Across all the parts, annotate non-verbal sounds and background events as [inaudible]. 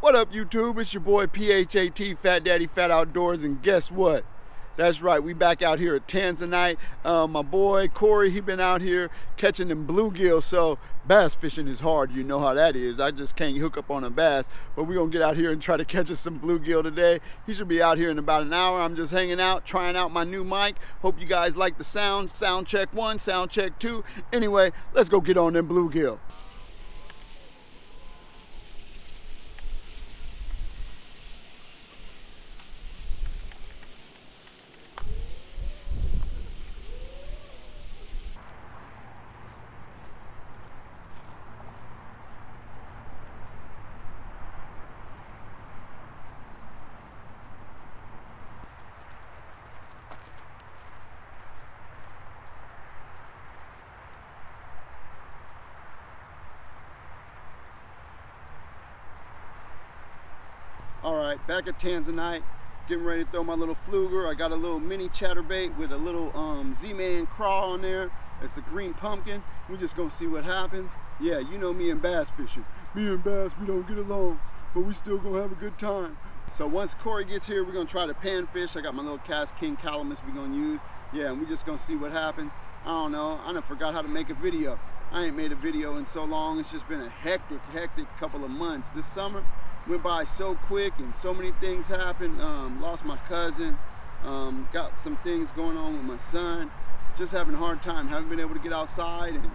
What up, YouTube? It's your boy PHAT, Fat Daddy Fat Outdoors, and guess what? That's right, we back out here at Tanzanite. Um, my boy Corey, he been out here catching them bluegill. So bass fishing is hard, you know how that is. I just can't hook up on a bass, but we're gonna get out here and try to catch us some bluegill today. He should be out here in about an hour. I'm just hanging out, trying out my new mic. Hope you guys like the sound. Sound check one, sound check two. Anyway, let's go get on them bluegill. All right, back at Tanzanite, getting ready to throw my little Pflueger. I got a little mini chatterbait with a little um, Z-Man craw on there. It's a green pumpkin. We're just gonna see what happens. Yeah, you know me and bass fishing. Me and bass, we don't get along, but we still gonna have a good time. So once Corey gets here, we're gonna try to pan fish. I got my little KastKing Calamus we're gonna use. Yeah, and we're just gonna see what happens. I don't know, I done forgot how to make a video. I ain't made a video in so long. It's just been a hectic, hectic couple of months. This summer, went by so quick and so many things happened. Um, lost my cousin, um, got some things going on with my son. Just having a hard time, haven't been able to get outside and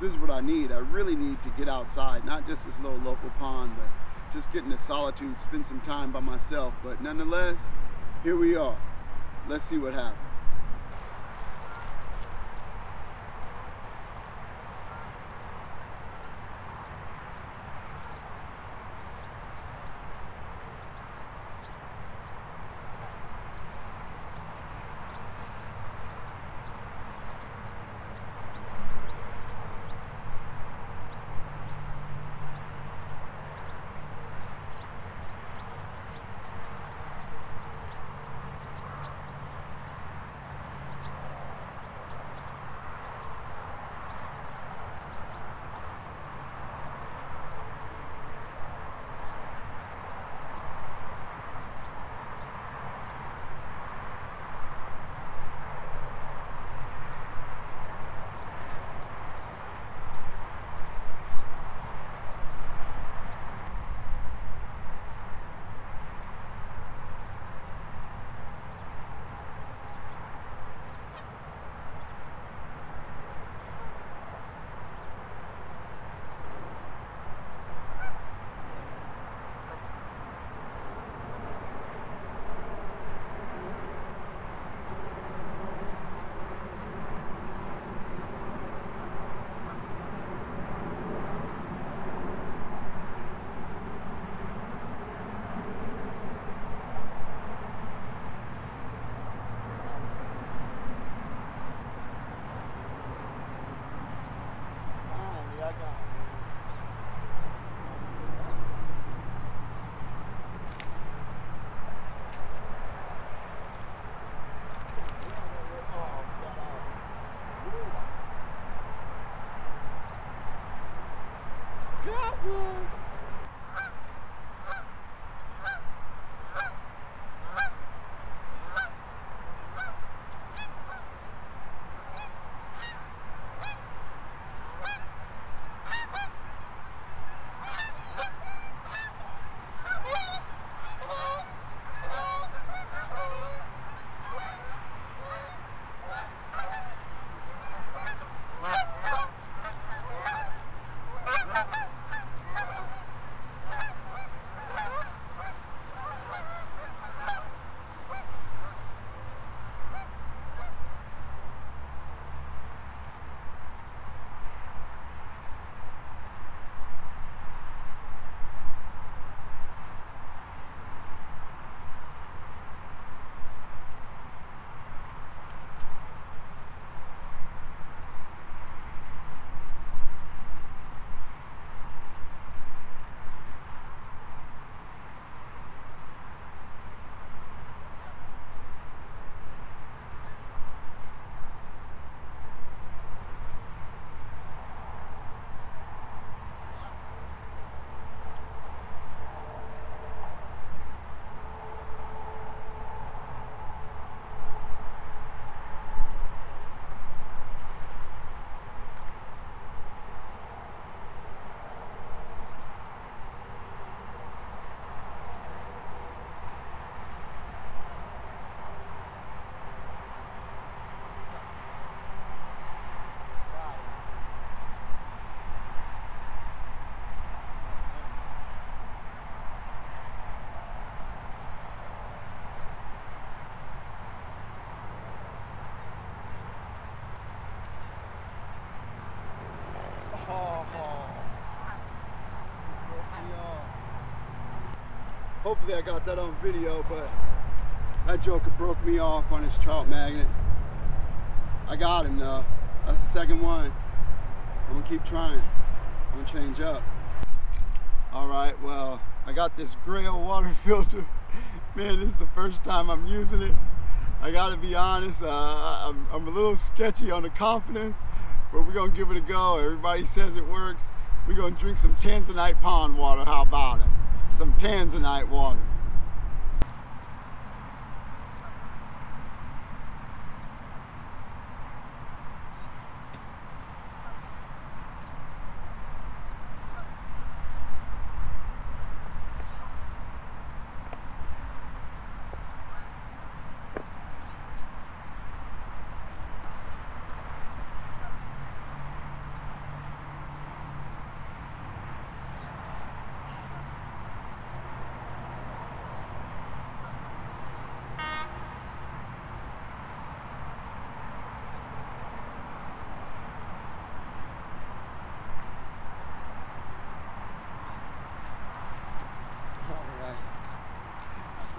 this is what I need. I really need to get outside, not just this little local pond, but just get into solitude, spend some time by myself. But nonetheless, here we are. Let's see what happens. Yay. Hopefully I got that on video, but that joker broke me off on his trout magnet. I got him though. That's the second one. I'm gonna keep trying. I'm gonna change up. All right, well, I got this Grayl water [laughs] filter. Man, this is the first time I'm using it. I gotta be honest, uh, I'm, I'm a little sketchy on the confidence, but we're gonna give it a go. Everybody says it works. We're gonna drink some Tanzanite pond water. How about it? Some Tanzanite water.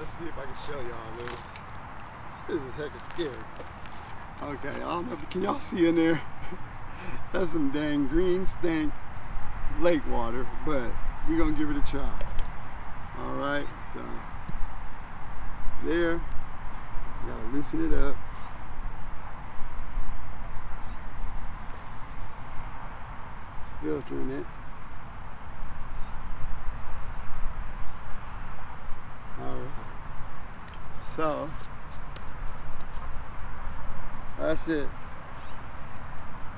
Let's see if I can show y'all this. This is hecka scary. Okay, I don't know, if can y'all see in there? [laughs] That's some dang green stank lake water, but we're gonna give it a try. All right, so there, gotta loosen it up. Filtering it. So that's it.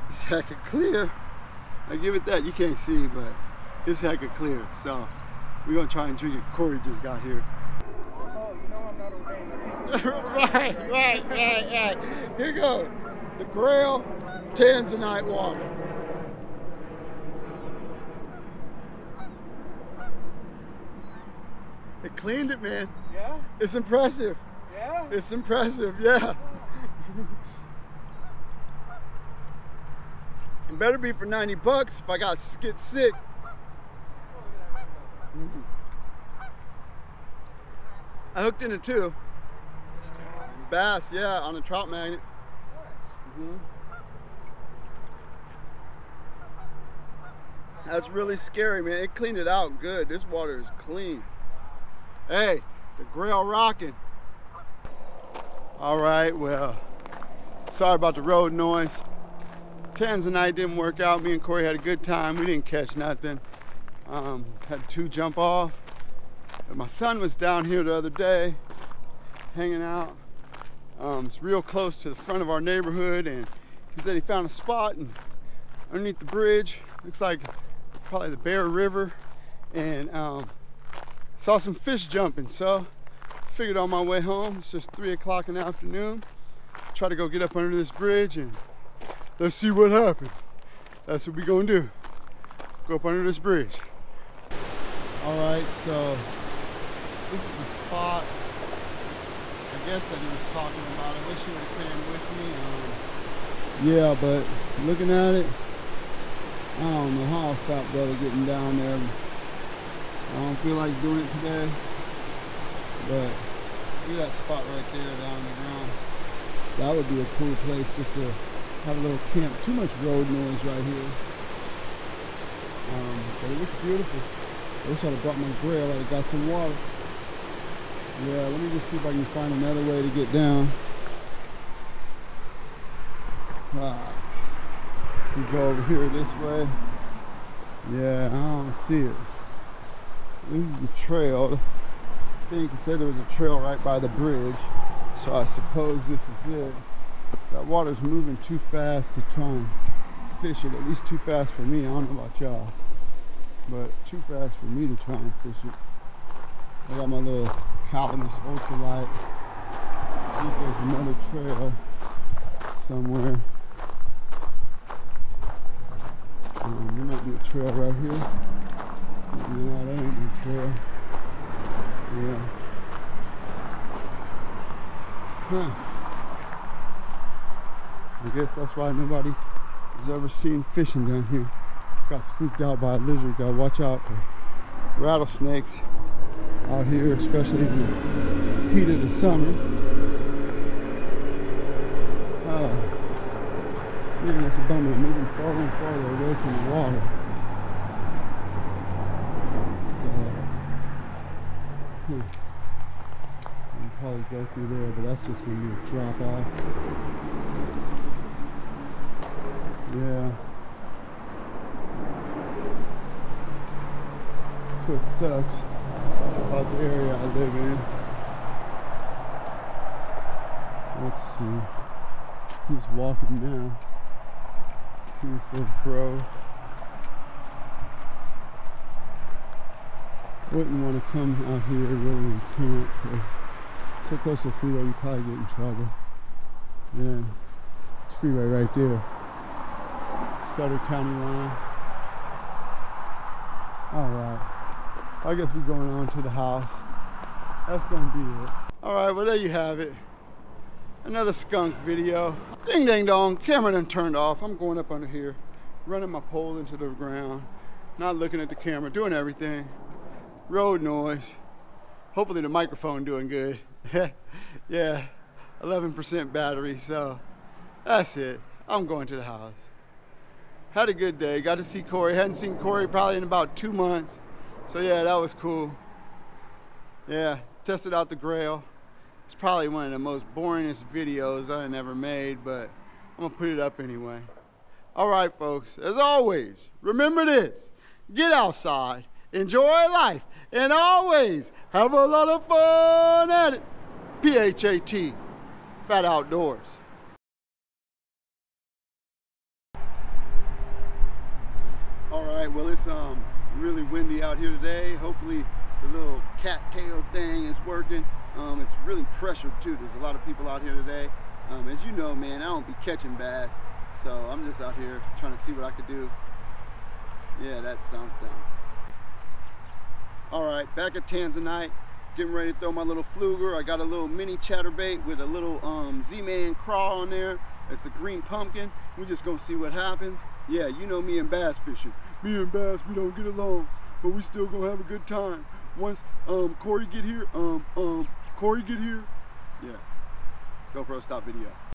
It's hecka clear. I give it that. You can't see, but it's hecka clear. So we're gonna try and drink it. Corey just got here. Oh, you know I'm not obeying right, right, right, right. Here you go. The Grayl Tanzanite water. Cleaned it, man. Yeah? It's impressive. Yeah? It's impressive, yeah. [laughs] it better be for 90 bucks if I got get sick. I hooked into two. Bass, yeah, on a trout magnet. Mm -hmm. That's really scary, man. It cleaned it out good. This water is clean. Hey, the Grayl rocking. All right, well, sorry about the road noise. Tanzanite didn't work out. Me and Corey had a good time. We didn't catch nothing. Um, had two jump off. But my son was down here the other day, hanging out. Um, it's real close to the front of our neighborhood, and he said he found a spot and underneath the bridge. Looks like probably the Bear River, and um, saw some fish jumping. So figured on my way home, it's just three o'clock in the afternoon, try to go get up under this bridge and let's see what happens. That's what we gonna do. Go up under this bridge. All right, so this is the spot, I guess that he was talking about. I wish he would have came with me. Um, yeah, but looking at it, I don't know how I felt brother getting down there. I don't feel like doing it today. But look at that spot right there down the ground. That would be a cool place just to have a little camp. Too much road noise right here. Um, but it looks beautiful. I wish I'd have brought my Grayl. I'd have got some water. Yeah, let me just see if I can find another way to get down. Ah. We go over here this way. Yeah, I don't see it. This is the trail I think he said there was a trail right by the bridge. So I suppose this is it. That water's moving too fast to try and fish it. At least too fast for me. I don't know about y'all. But too fast for me to try and fish it. I got my little Calamus ultralight. See if there's another trail somewhere. Um, there might be a trail right here. Not, that ain't no trail. Yeah. Huh. I guess that's why nobody has ever seen fishing down here. Got spooked out by a lizard. Gotta watch out for rattlesnakes. out here, especially in the heat of the summer. Uh, man, that's a bummer. I'm moving farther and farther away from the water. So, hmm. I'll probably go through there, but that's just be a drop off. Yeah. That's what sucks about the area I live in. Let's see. Who's walking now? See this little grove. Wouldn't want to come out here really and camp so close to the freeway you probably get in trouble. Yeah, it's freeway right there. Sutter County line. Alright. I guess we're going on to the house. That's gonna be it. Alright, well there you have it. Another skunk video. Ding ding dong, camera done turned off. I'm going up under here, running my pole into the ground, not looking at the camera, doing everything. Road noise. Hopefully the microphone doing good. [laughs] yeah, 11% battery, so that's it. I'm going to the house had a good day. Got to see Corey. Hadn't seen Corey probably in about two months. So yeah, that was cool. Yeah, tested out the Grayl. It's probably one of the most boringest videos I ever made, but I'm gonna put it up anyway. All right, folks, as always, remember this. Get outside, enjoy life, and always have a lot of fun at it. P-H-A-T, Fat Outdoors. All right, well it's um, really windy out here today. Hopefully the little cattail thing is working. Um, it's really pressured too. There's a lot of people out here today. Um, as you know, man, I don't be catching bass. So I'm just out here trying to see what I could do. Yeah, that sounds dumb. All right, back at Tanzanite, getting ready to throw my little Pflueger. I got a little mini chatterbait with a little um, Z-Man craw on there. It's a green pumpkin. We're just gonna see what happens. Yeah, you know me and bass fishing. Me and bass, we don't get along, but we still gonna have a good time. Once um Corey get here, um um Corey get here, yeah. GoPro stop video.